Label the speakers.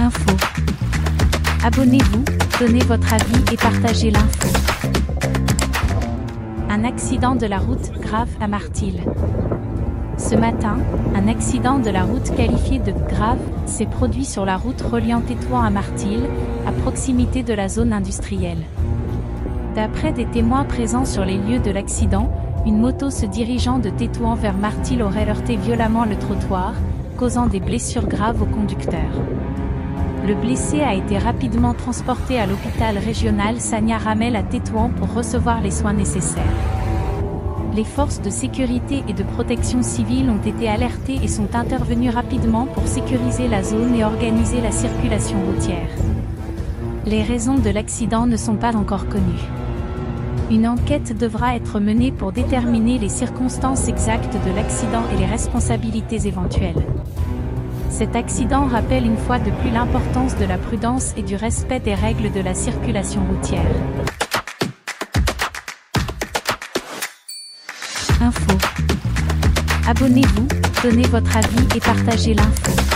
Speaker 1: Info. Abonnez-vous, donnez votre avis et partagez l'info. Un accident de la route grave à Martil. Ce matin, un accident de la route qualifié de grave s'est produit sur la route reliant Tétouan à Martil, à proximité de la zone industrielle. D'après des témoins présents sur les lieux de l'accident, une moto se dirigeant de Tétouan vers Martil aurait heurté violemment le trottoir, causant des blessures graves au conducteur. Le blessé a été rapidement transporté à l'hôpital régional Sania Ramel à Tétouan pour recevoir les soins nécessaires. Les forces de sécurité et de protection civile ont été alertées et sont intervenues rapidement pour sécuriser la zone et organiser la circulation routière. Les raisons de l'accident ne sont pas encore connues. Une enquête devra être menée pour déterminer les circonstances exactes de l'accident et les responsabilités éventuelles. Cet accident rappelle une fois de plus l'importance de la prudence et du respect des règles de la circulation routière. Info. Abonnez-vous, donnez votre avis et partagez l'info.